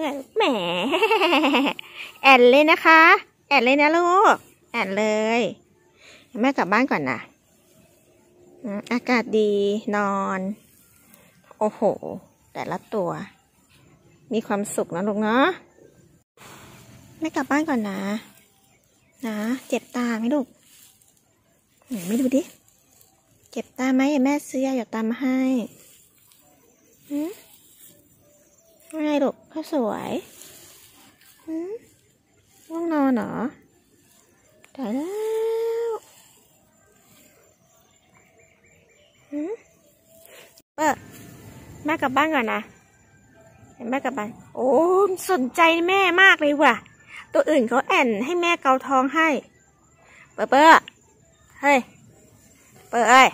แหม แอนเลยนะคะ แอนเลยนะลูก แอนเลย แม่กลับบ้านก่อนนะอืมอากาศดีนอน โอ้โห แต่ละตัว มีความสุขนะลูกเนาะแม่กลับบ้านก่อนนะ นะ เจ็บตาไหมลูกไม่ดูดิ เจ็บตาไหมแม่ซื้อยาหยดตามาให้มว่าไงลู สวยหืมง่วงนอนเหรอตายแล้วหืมเปิดแม่กลับบ้านก่อนนะเดี๋ยวแม่กลับบ้าน โอ้สนใจแม่มากเลยว่ะ ตัวอื่นเขาแอนให้แม่เกาท้องให้ เปิดเปิดเฮ้ย เปิดเอ้ย